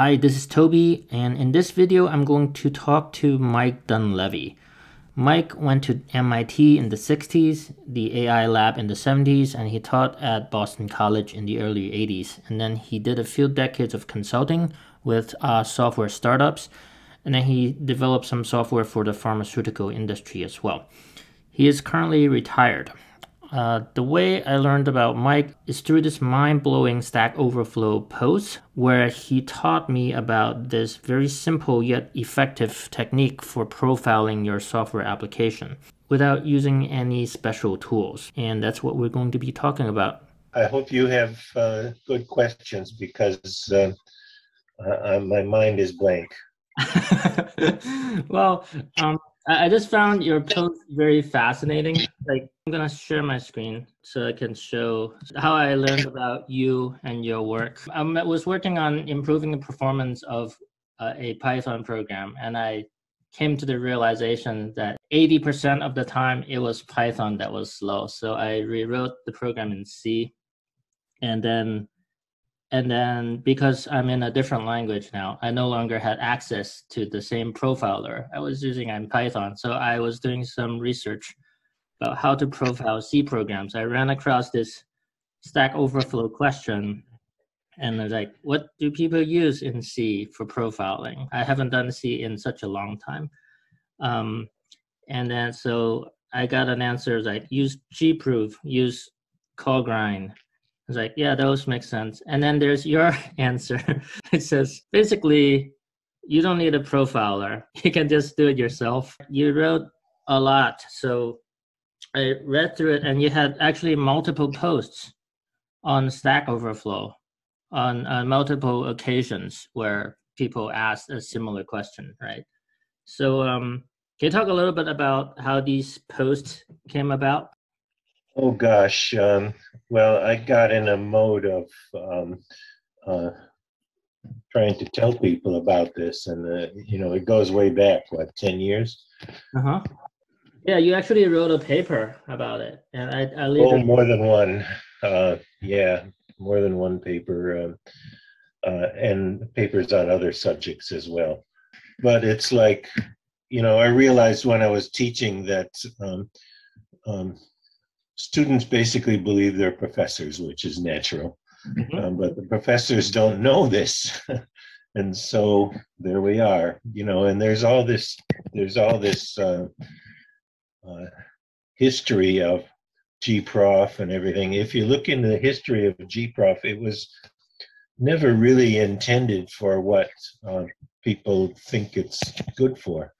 Hi, this is Toby, and in this video, I'm going to talk to Mike Dunlavey. Mike went to MIT in the 60s, the AI lab in the 70s, and he taught at Boston College in the early 80s. And then he did a few decades of consulting with uh, software startups, and then he developed some software for the pharmaceutical industry as well. He is currently retired. Uh, the way I learned about Mike is through this mind blowing Stack Overflow post where he taught me about this very simple yet effective technique for profiling your software application without using any special tools. And that's what we're going to be talking about. I hope you have uh, good questions because uh, uh my mind is blank. well, um, I just found your post very fascinating. Like, I'm gonna share my screen so I can show how I learned about you and your work. I was working on improving the performance of uh, a Python program, and I came to the realization that 80% of the time it was Python that was slow. So I rewrote the program in C, and then and then because I'm in a different language now, I no longer had access to the same profiler I was using in Python. So I was doing some research about how to profile C programs. I ran across this Stack Overflow question, and I was like, what do people use in C for profiling? I haven't done C in such a long time. Um, and then so I got an answer like use gprof, use was like, yeah, those make sense. And then there's your answer. it says basically, you don't need a profiler. You can just do it yourself. You wrote a lot. So I read through it, and you had actually multiple posts on Stack Overflow on, on multiple occasions where people asked a similar question, right? So, um, can you talk a little bit about how these posts came about? Oh gosh, um, well, I got in a mode of um, uh, trying to tell people about this, and uh, you know, it goes way back, what, ten years? Uh huh. Yeah, you actually wrote a paper about it, and I, I later. Oh, more than one. Uh, yeah, more than one paper, um, uh, and papers on other subjects as well. But it's like, you know, I realized when I was teaching that. Um, um, students basically believe they're professors, which is natural. Mm-hmm. Um, but the professors don't know this. and so there we are, you know, and there's all this, there's all this uh, uh, history of gprof and everything. If you look into the history of gprof, it was never really intended for what uh, people think it's good for.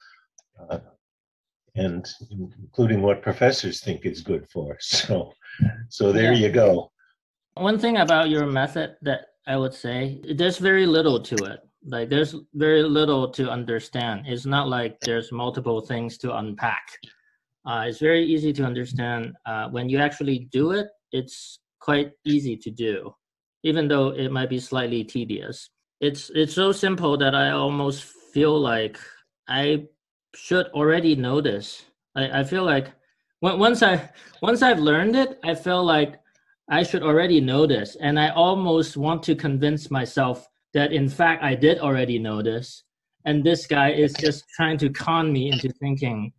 And including what professors think is good for. So, so there yeah. you go. One thing about your method that I would say, there's very little to it. Like there's very little to understand. It's not like there's multiple things to unpack. Uh, it's very easy to understand. Uh, when you actually do it, it's quite easy to do, even though it might be slightly tedious. It's it's so simple that I almost feel like I should already know this. I, I feel like once I once I've learned it, I feel like I should already know this, and I almost want to convince myself that in fact I did already know this, and this guy is just trying to con me into thinking,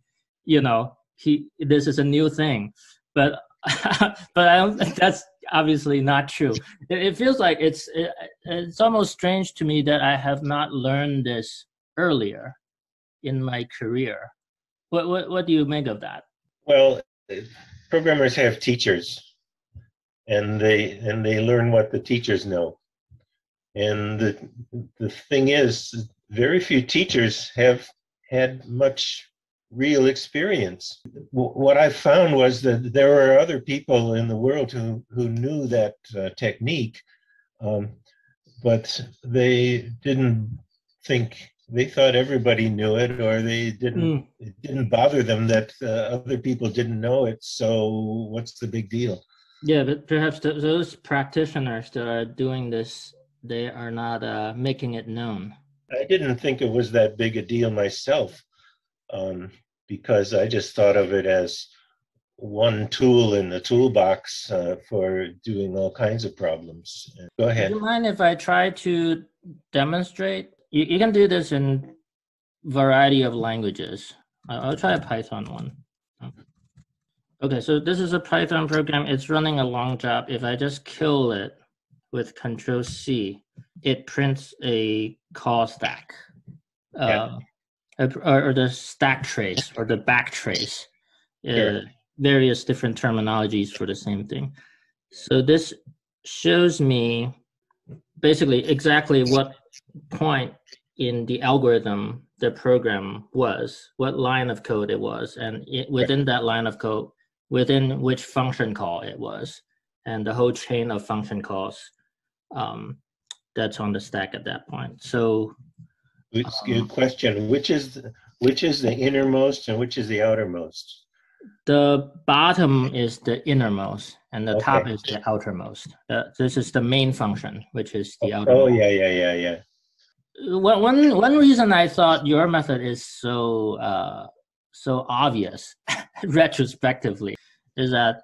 you know, he this is a new thing, but but I don't. That's obviously not true. It, it feels like it's it, it's almost strange to me that I have not learned this earlier in my career. What what what do you make of that? Well, programmers have teachers, and they and they learn what the teachers know. And the the thing is, very few teachers have had much real experience. What I found was that there were other people in the world who who knew that uh, technique, um, but they didn't think they thought everybody knew it or they didn't mm. it didn't bother them that uh, other people didn't know it so what's the big deal yeah but perhaps th- those practitioners that are doing this they are not uh, making it known i didn't think it was that big a deal myself um, because i just thought of it as one tool in the toolbox uh, for doing all kinds of problems. Go ahead. Do you mind if I try to demonstrate? You, you can do this in variety of languages. I'll try a Python one. Okay, so this is a Python program. It's running a long job. If I just kill it with Control C, it prints a call stack, uh, or, or, the stack trace or the back trace. Uh, sure. Uh, various different terminologies for the same thing. So this shows me basically exactly what point in the algorithm the program was, what line of code it was, and it, within that line of code, within which function call it was, and the whole chain of function calls um, that's on the stack at that point. So, um, question: Which is which is the innermost and which is the outermost? The bottom is the innermost, and the okay. top is the outermost. Uh, this is the main function, which is the outermost. Oh yeah, yeah, yeah, yeah. One one one reason I thought your method is so uh, so obvious retrospectively is that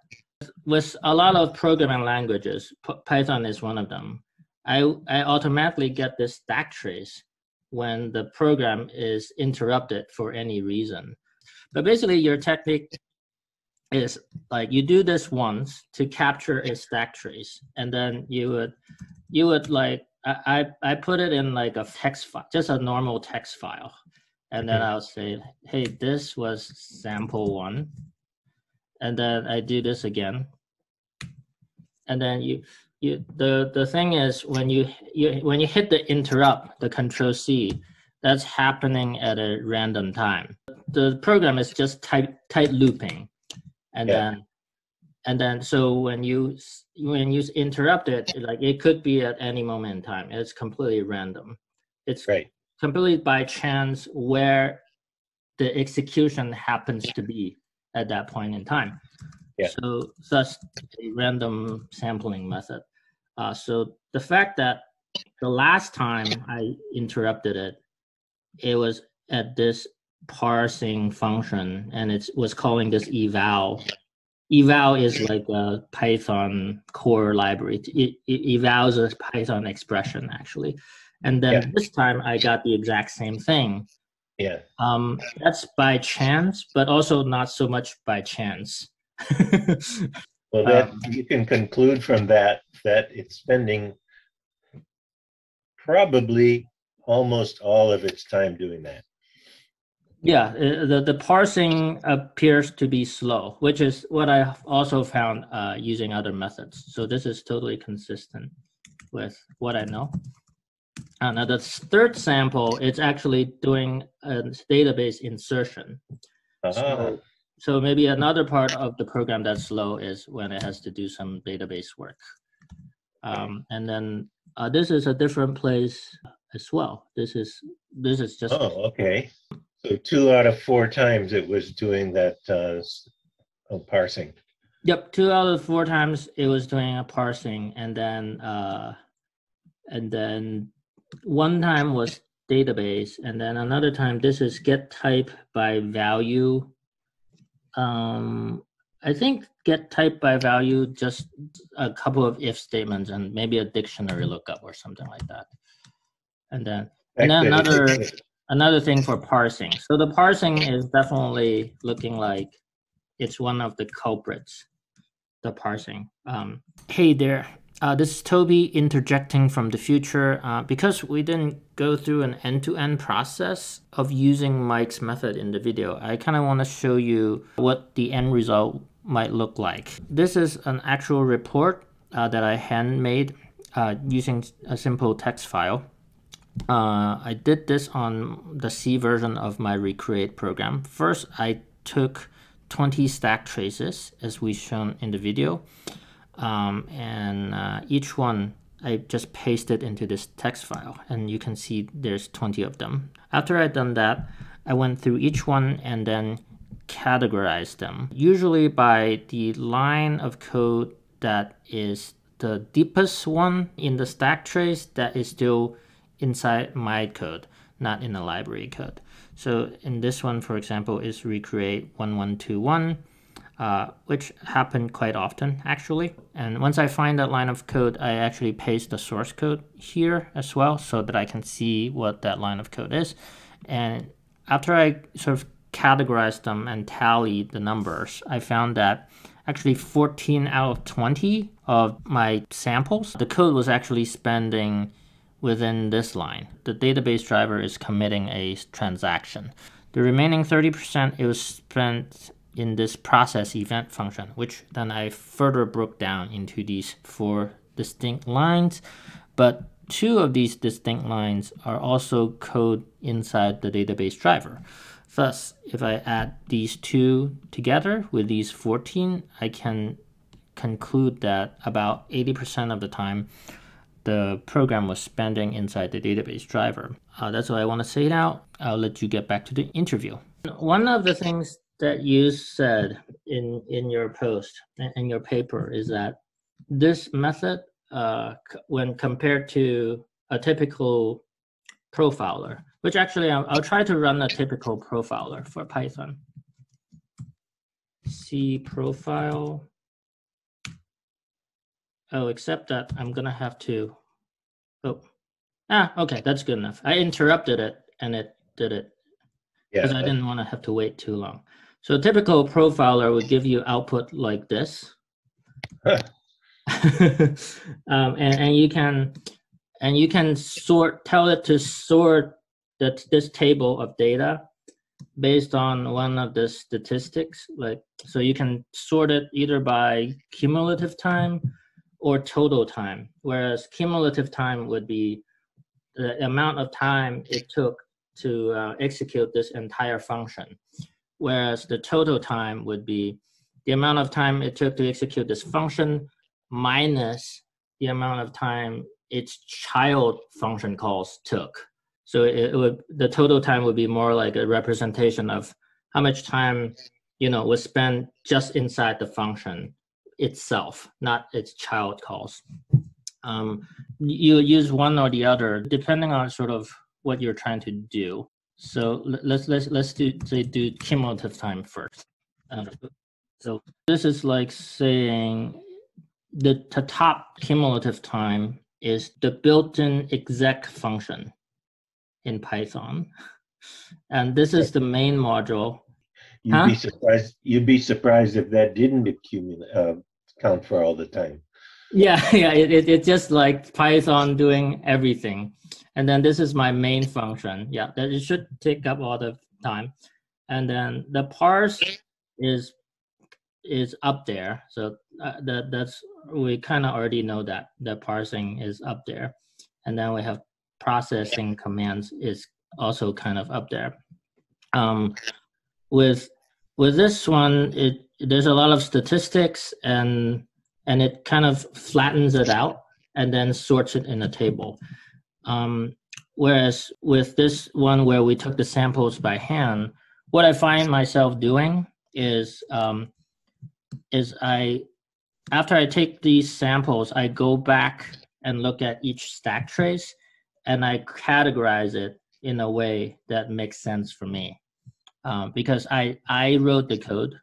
with a lot of programming languages, Python is one of them. I I automatically get this stack trace when the program is interrupted for any reason. But basically, your technique is like you do this once to capture a stack trace, and then you would you would like I I put it in like a text file, just a normal text file, and then I'll say, hey, this was sample one, and then I do this again, and then you you the the thing is when you you when you hit the interrupt the control C, that's happening at a random time. The program is just tight tight looping, and yeah. then and then so when you when you interrupt it, like it could be at any moment in time. It's completely random. It's right. completely by chance where the execution happens to be at that point in time. Yeah. So thus a random sampling method. Uh, so the fact that the last time I interrupted it, it was at this parsing function and it was calling this eval. Eval is like a Python core library. It, it evals a Python expression actually. And then yeah. this time I got the exact same thing. Yeah. Um, that's by chance, but also not so much by chance. well, that um, you can conclude from that that it's spending probably almost all of its time doing that. Yeah, uh, the, the parsing appears to be slow, which is what I also found uh, using other methods. So this is totally consistent with what I know. Uh, now the third sample, it's actually doing a database insertion. Uh-huh. So so maybe another part of the program that's slow is when it has to do some database work. Um, and then uh, this is a different place as well. This is this is just. Oh, okay. So two out of four times it was doing that uh, oh, parsing. Yep, two out of four times it was doing a parsing, and then uh, and then one time was database, and then another time this is get type by value um, I think get type by value, just a couple of if statements and maybe a dictionary lookup or something like that. And then, and then another another thing for parsing. So the parsing is definitely looking like it's one of the culprits, the parsing. Um, hey there, uh, this is Toby interjecting from the future. Uh, because we didn't go through an end-to-end process of using Mike's method in the video, I kind of want to show you what the end result might look like. This is an actual report uh, that I handmade uh, using a simple text file. Uh, I did this on the C version of my Recreate program. First, I took 20 stack traces as we shown in the video um, and uh, each one I just pasted into this text file and you can see there's 20 of them. After I'd done that, I went through each one and then categorized them, usually by the line of code that is the deepest one in the stack trace that is still inside my code, not in the library code. So in this one, for example, is recreate 1121. uh, which happen quite often actually. And once I find that line of code, I actually paste the source code here as well so that I can see what that line of code is. And after I sort of categorize them and tally the numbers, I found that actually 14 out of 20 of my samples, the code was actually spending within this line. The database driver is committing a transaction. The remaining 30%, it was spent in this process event function, which then I further broke down into these four distinct lines. But two of these distinct lines are also code inside the database driver. Thus, if I add these two together with these 14, I can conclude that about 80% of the time the program was spending inside the database driver. Uh, that's what I want to say now. I'll let you get back to the interview. One of the things that you said in in your post and in your paper is that this method uh, when compared to a typical profiler which actually I'll, I'll, try to run a typical profiler for python cprofile oh except that. I'm gonna have to oh ah okay that's good enough. I interrupted it and it did it. Because yeah, i didn't want to have to wait too long. So a typical profiler would give you output like this. um, and, and you can and you can sort tell it to sort that this table of data based on one of the statistics like so you can sort it either by cumulative time or total time whereas cumulative time would be the amount of time it took to uh, execute this entire function whereas the total time would be the amount of time it took to execute this function minus the amount of time its child function calls took. So it, would the total time would be more like a representation of how much time you know was spent just inside the function itself, not its child calls. Um, you use one or the other depending on sort of what you're trying to do. So let's let's let's do say do cumulative time first. Uh, so this is like saying the, the top cumulative time is the built-in exec function in Python, and this is the main module. You'd huh? be surprised. You'd be surprised if that didn't accumulate uh, count for all the time. Yeah, yeah. It, it, it's just like Python doing everything and then this is my main function. Yeah, that it should take up all the time. And then the parse is is up there. So uh, that that's we kind of already know that the parsing is up there, and then we have processing commands is also kind of up there. Um, with with this one, it there's a lot of statistics and and it kind of flattens it out and then sorts it in a table. Um, whereas with this one where we took the samples by hand, what I find myself doing is um, is I after I take these samples, I go back and look at each stack trace and I categorize it in a way that makes sense for me. Um, because I, I wrote the code.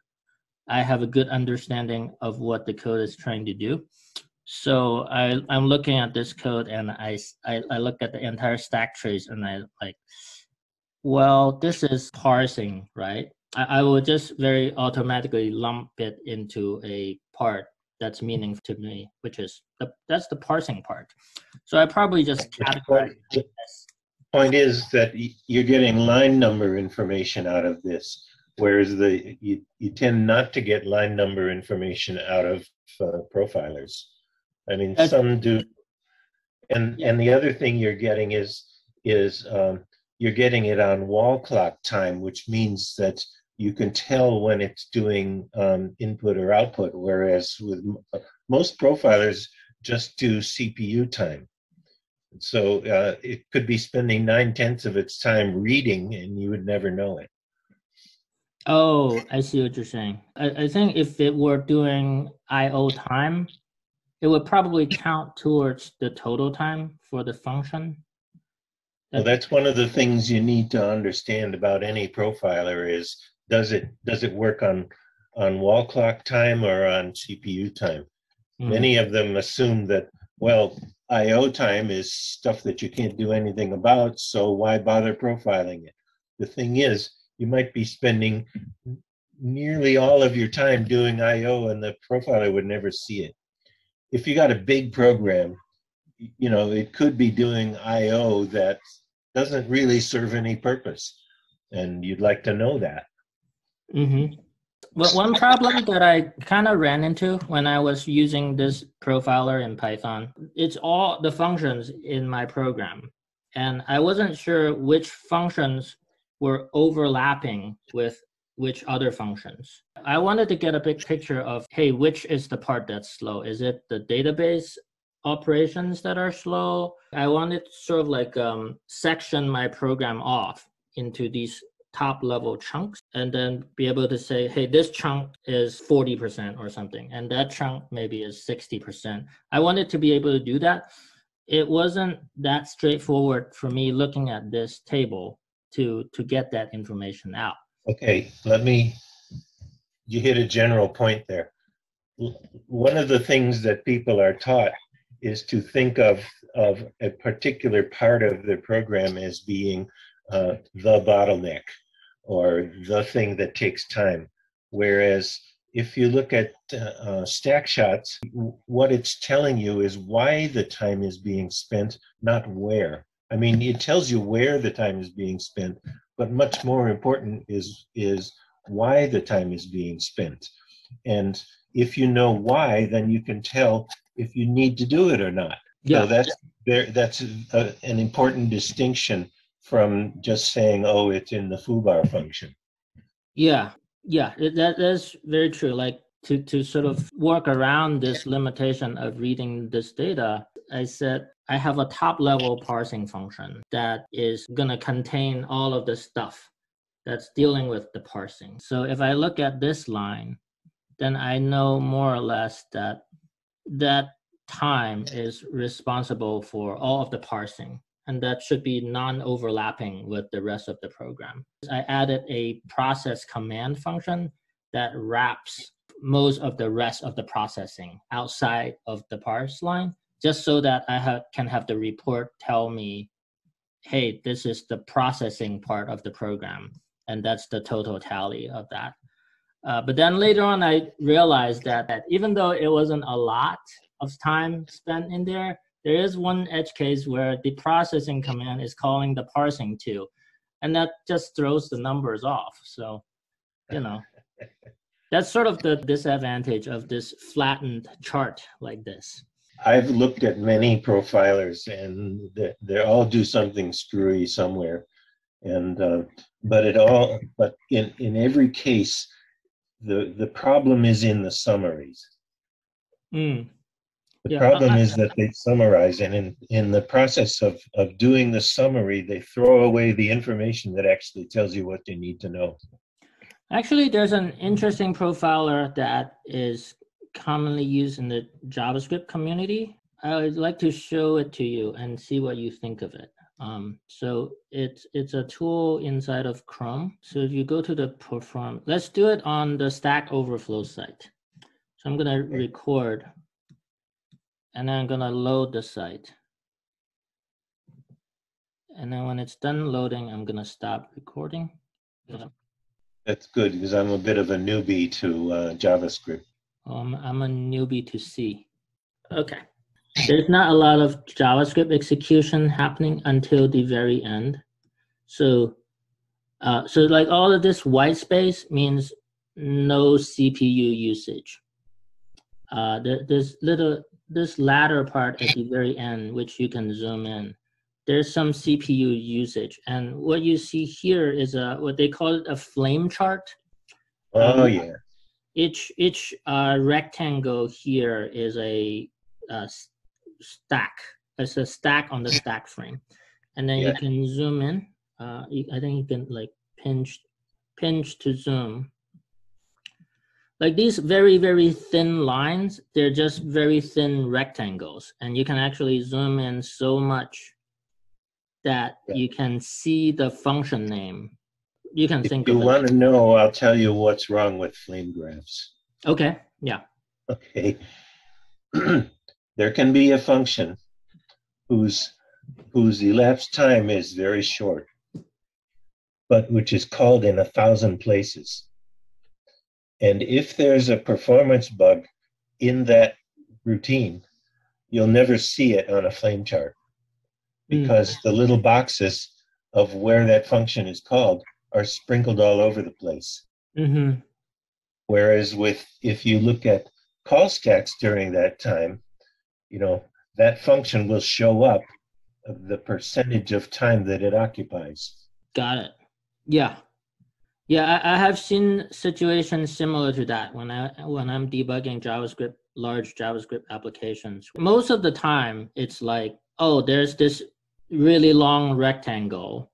I have a good understanding of what the code is trying to do. So I, I'm looking at this code and I, I, I look at the entire stack trace and I like, well, this is parsing, right? I, I will just very automatically lump it into a part that's meaningful to me, which is the, that's the parsing part. So I probably just categorize the point is that you're getting line number information out of this, whereas the you, you tend not to get line number information out of uh, profilers. I mean, That's, some do, and yeah. and the other thing you're getting is is um, you're getting it on wall clock time, which means that you can tell when it's doing um, input or output. Whereas with uh, most profilers, just do CPU time. So uh, it could be spending nine tenths of its time reading, and you would never know it. Oh, I see what you're saying. I, I think if it were doing I/O time, it would probably count towards the total time for the function. Well, that's one of the things you need to understand about any profiler is does it does it work on on wall clock time or on CPU time. Mm. Many of them assume that, well, IO time is stuff that you can't do anything about, so why bother profiling it? The thing is, you might be spending nearly all of your time doing IO and the profiler would never see it. If you got a big program, you know, it could be doing IO that doesn't really serve any purpose. And you'd like to know that. Mm-hmm. Well, one problem that I kind of ran into when I was using this profiler in Python, it's all the functions in my program. And I wasn't sure which functions were overlapping with which other functions. I wanted to get a big picture of, hey, which is the part that's slow? Is it the database operations that are slow? I wanted to sort of like um, section my program off into these top level chunks and then be able to say, hey, this chunk is 40% or something, and that chunk maybe is 60%. I wanted to be able to do that. It wasn't that straightforward for me looking at this table to to get that information out. Okay, let me, you hit a general point there. One of the things that people are taught is to think of, of a particular part of the program as being uh, the bottleneck or the thing that takes time. Whereas if you look at uh, uh, stack shots, what it's telling you is why the time is being spent, not where. I mean, it tells you where the time is being spent, but much more important is is why the time is being spent. And if you know why, then you can tell if you need to do it or not. Yeah. So that's there. That's a, an important distinction from just saying, "Oh, it's in the foobar function." Yeah, yeah, that that's very true. Like to to sort of work around this limitation of reading this data, I said I have a top level parsing function that is gonna contain all of the stuff that's dealing with the parsing. So if I look at this line, then I know more or less that that time is responsible for all of the parsing and that should be non-overlapping with the rest of the program. I added a process command function that wraps most of the rest of the processing outside of the parse line, just so that I ha- can have the report tell me, hey, this is the processing part of the program, and that's the total tally of that. Uh, but then later on, I realized that, that even though it wasn't a lot of time spent in there, there is one edge case where the processing command is calling the parsing too, and that just throws the numbers off. So, you know, that's sort of the disadvantage of this flattened chart like this. I've looked at many profilers, and they, they all do something screwy somewhere, and uh, but it all but in in every case, the the problem is in the summaries. Mm. The Yeah, problem I- is that they summarize, and in, in the process of, of doing the summary, they throw away the information that actually tells you what you need to know. Actually, there's an interesting profiler that is commonly used in the JavaScript community. I would like to show it to you and see what you think of it. Um, so it's it's a tool inside of Chrome. So if you go to the perform, let's do it on the Stack Overflow site. So I'm gonna record, and then I'm gonna load the site. And then when it's done loading, I'm gonna stop recording. That's good because I'm a bit of a newbie to uh, JavaScript. Um, I'm a newbie to C. Okay. There's not a lot of JavaScript execution happening until the very end. So, uh, so like all of this white space means no CPU usage. Uh, there, there's little this latter part at the very end, which you can zoom in. There's some CPU usage, and what you see here is a what they call it a flame chart Oh Um, yeah, each each uh, rectangle here is a, uh s- stack. It's a stack on the stack frame, and then you can zoom in. Uh, you, I think you can like pinch, pinch to zoom. Like these very very thin lines, they're just very thin rectangles, and you can actually zoom in so much that Yeah. you can see the function name you can If think you of it. want to know, I'll tell you what's wrong with flame graphs. Okay. Yeah. Okay. there can be a function whose whose elapsed time is very short, but which is called in a thousand places. And if there's a performance bug in that routine, you'll never see it on a flame chart Mm. because the little boxes of where that function is called are sprinkled all over the place. Mm-hmm. Whereas with if you look at call stacks during that time, you know, that function will show up the percentage of time that it occupies. Got it. Yeah. Yeah, I, I have seen situations similar to that when I when I'm debugging JavaScript, large JavaScript applications. Most of the time it's like, oh, there's this really long rectangle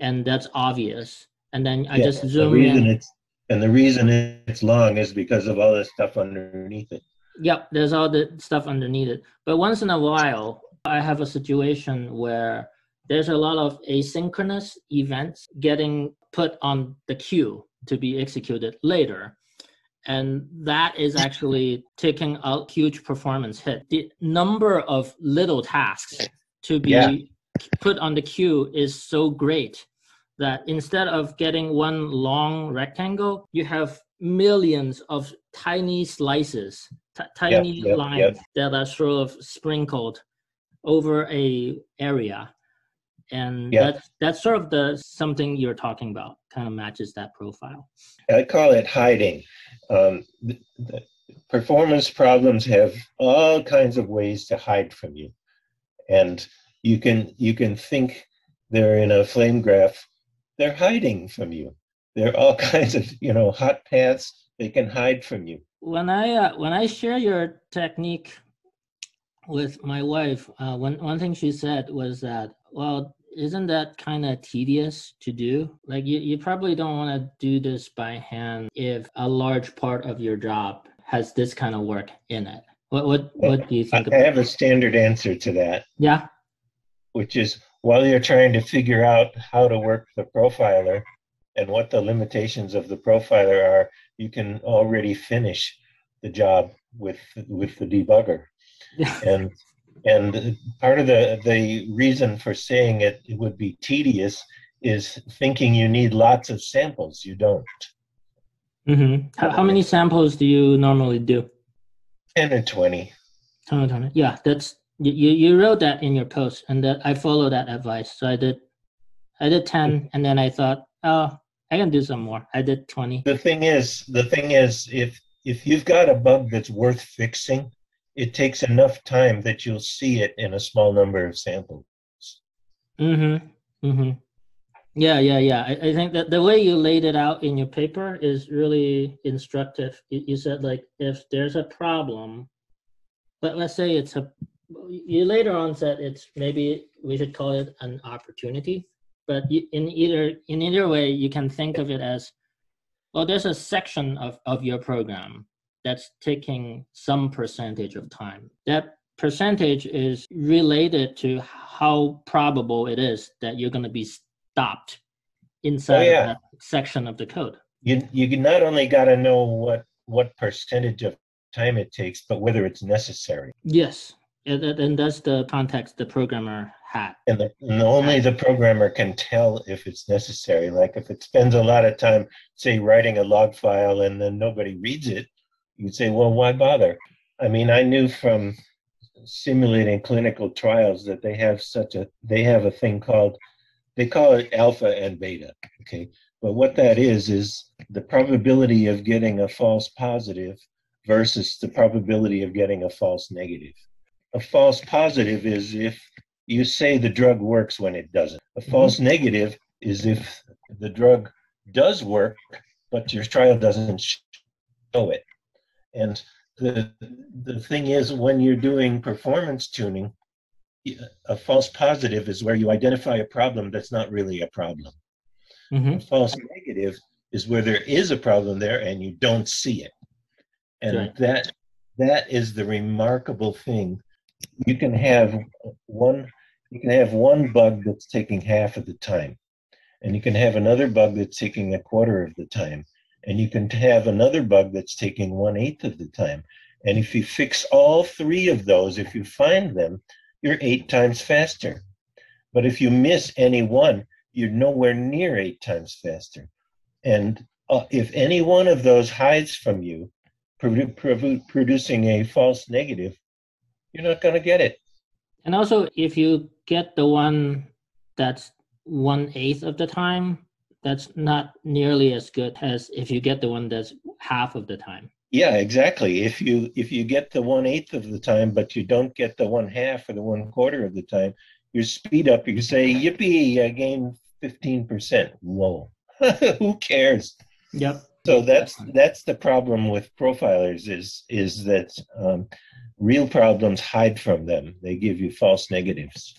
and that's obvious. And then I Yeah, just zoom in. and the reason it's long is because of all the stuff underneath it. Yep, there's all the stuff underneath it. But once in a while, I have a situation where there's a lot of asynchronous events getting put on the queue to be executed later. And that is actually taking a huge performance hit. The number of little tasks to be Yeah. put on the queue is so great that instead of getting one long rectangle, you have millions of tiny slices, t- tiny yep, lines yep. that are sort of sprinkled over a area. And Yeah. that's that's sort of the something you're talking about, kind of matches that profile. I call it hiding. Um, the, the performance problems have all kinds of ways to hide from you, and you can you can think they're in a flame graph. They're hiding from you. There are all kinds of you know hot paths they can hide from you. when I uh, when I share your technique with my wife, uh, one one thing she said was that, well, isn't that kind of tedious to do? Like you, you probably don't want to do this by hand if a large part of your job has this kind of work in it. What what what do you think I about? have a standard answer to that, Yeah. which is while you're trying to figure out how to work the profiler and what the limitations of the profiler are, you can already finish the job with with the debugger. And and part of the the reason for saying it, it would be tedious is thinking you need lots of samples. You don't. hmm How, how many samples do you normally do? 10 or 20. Ton of ton. Yeah, that's you, you wrote that in your post, and that I follow that advice. So I did, I did ten, and then I thought, oh, I can do some more. I did twenty. The thing is, the thing is, if if you've got a bug that's worth fixing, it takes enough time that you'll see it in a small number of samples. Mm-hmm. Mm-hmm. Yeah, yeah, yeah. I, I think that the way you laid it out in your paper is really instructive. You, you said like if there's a problem, but let's say it's a you later on said it's maybe we should call it an opportunity. But you, in either in either way, you can think of it as well. There's a section of of your program that's taking some percentage of time. That percentage is related to how probable it is that you're going to be stopped inside oh, yeah. that section of the code. You you not only got to know what what percentage of time it takes, but whether it's necessary. Yes, and, and and that's the context the programmer had. And, the, and only the programmer can tell if it's necessary. Like if it spends a lot of time, say, writing a log file and then nobody reads it, you'd say, well, why bother? I mean, I knew from simulating clinical trials that they have such a they have a thing called they call it alpha and beta okay? But what that is is the probability of getting a false positive versus the probability of getting a false negative. A false positive is if you say the drug works when it doesn't. A mm-hmm. false negative is if the drug does work but your trial doesn't show it and the the thing is when you're doing performance tuning a false positive is where you identify a problem that's not really a problem Mhm. a false negative is where there is a problem there and you don't see it and Right. that that is the remarkable thing you can have one you can have one bug that's taking half of the time and you can have another bug that's taking a quarter of the time, and you can have another bug that's taking one eighth of the time. And if you fix all three of those, if you find them, you're eight times faster. But if you miss any one, you're nowhere near eight times faster. And uh, if any one of those hides from you, produ- produ- producing a false negative, you're not going to get it. And also, if you get the one that's one eighth of the time, that's not nearly as good as if you get the one that's half of the time. Yeah, exactly. If you if you get the one eighth of the time, but you don't get the one half or the one quarter of the time, your speed up. You say, "Yippee! I gained fifteen percent." Whoa, who cares? Yep. So that's that's the problem with profilers is is that um, real problems hide from them. They give you false negatives.